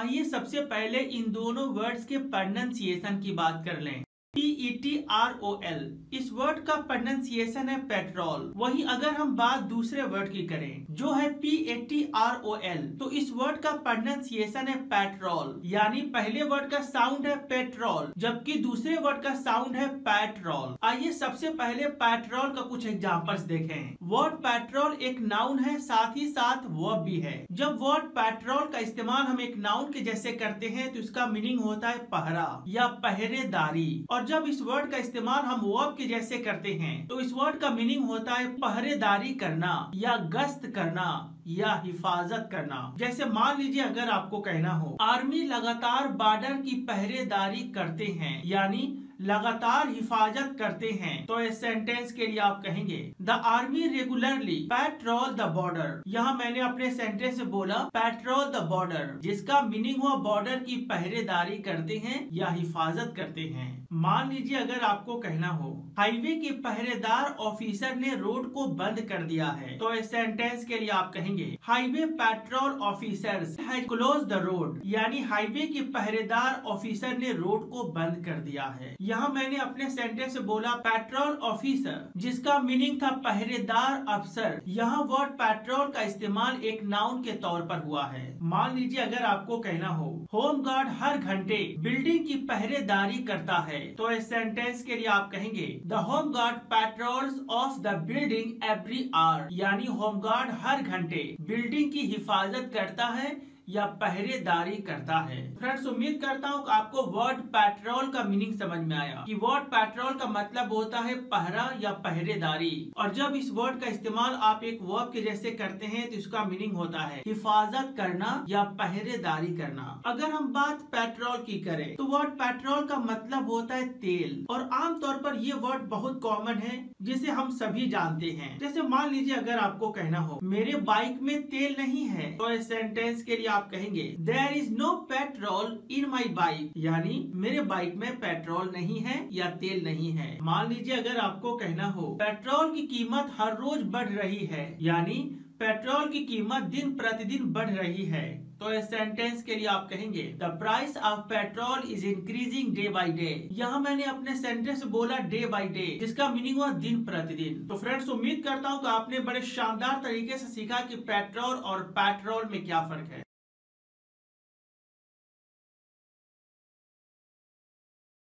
आइए सबसे पहले इन दोनों वर्ड्स के प्रोनाउंसिएशन की बात कर लें। P E T R O L इस वर्ड का प्रोनाउंसिएशन है पेट्रोल वहीं अगर हम बात दूसरे वर्ड की करें, जो है P A T R O L तो इस वर्ड का प्रोनाउंसिएशन है पेट्रोल यानी पहले वर्ड का साउंड है पेट्रोल जबकि दूसरे वर्ड का साउंड है पेट्रोल आइए सबसे पहले पेट्रोल का कुछ एग्जाम्पल्स देखें। वर्ड पेट्रोल एक नाउन है, साथ ही साथ वर्ब भी है। जब वर्ड पेट्रोल का इस्तेमाल हम एक नाउन के जैसे करते हैं तो इसका मीनिंग होता है पहरा या पहरेदारी। और जब इस वर्ड का इस्तेमाल हम वर्ब के जैसे करते हैं तो इस वर्ड का मीनिंग होता है पहरेदारी करना या गश्त करना। या हिफाजत करना। जैसे मान लीजिए अगर आपको कहना हो, आर्मी लगातार बॉर्डर की पहरेदारी करते हैं, यानी लगातार हिफाजत करते हैं तो इस सेंटेंस के लिए आप कहेंगे the army regularly patrol the border यहाँ मैंने अपने सेंटेंस में बोला पेट्रोल द बॉर्डर जिसका मीनिंग हुआ बॉर्डर की पहरेदारी करते हैं या हिफाजत करते हैं। मान लीजिए अगर आपको कहना हो, हाईवे के पहरेदार ऑफिसर ने रोड को बंद कर दिया है तो इस सेंटेंस के लिए आप कहेंगे highway patrol officer has close the road, यानी हाईवे के पहरेदार ऑफिसर ने रोड को बंद कर दिया है। यहाँ मैंने अपने सेंटेंस बोला, पेट्रोल ऑफिसर, जिसका मीनिंग था पहरेदार अफसर। यहाँ वर्ड पेट्रोल का इस्तेमाल एक नाउन के तौर पर हुआ है। मान लीजिए अगर आपको कहना हो, होम गार्ड हर घंटे बिल्डिंग की पहरेदारी करता है। तो इस सेंटेंस के लिए आप कहेंगे, the home guard patrols of the building every hour, यानी होम गार्ड हर घंटे। बिल्डिंग की हिफाजत करता है या पहरेदारी करता है। फ्रेंड्स उम्मीद करता हूँ आपको वर्ड पेट्रोल का मीनिंग समझ में आया। कि वर्ड पेट्रोल का मतलब होता है पहरा या पहरेदारी। और जब इस वर्ड का इस्तेमाल आप एक वर्ब के जैसे करते हैं तो इसका मीनिंग होता है हिफाजत करना या पहरेदारी करना। अगर हम बात पेट्रोल की करें तो वर्ड पेट्रोल का मतलब होता है तेल। और आमतौर पर ये वर्ड बहुत कॉमन है, जिसे हम सभी जानते हैं। जैसे मान लीजिए अगर आपको कहना हो, मेरे बाइक में तेल नहीं है। तो इस सेंटेंस के लिए आप कहेंगे there is no petrol in my bike यानी, मेरे बाइक में पेट्रोल नहीं है या तेल नहीं है। मान लीजिए अगर आपको कहना हो पेट्रोल की कीमत हर रोज बढ़ रही है। यानी पेट्रोल की कीमत दिन प्रतिदिन बढ़ रही है। तो इस सेंटेंस के लिए आप कहेंगे the price of petrol is increasing day by day यहाँ मैंने अपने सेंटेंस बोला डे बाई डे जिसका मीनिंग हुआ दिन प्रतिदिन। तो फ्रेंड्स उम्मीद करता हूँ कि आपने बड़े शानदार तरीके से सीखा कि पेट्रोल और पेट्रोल में क्या फ़र्क है।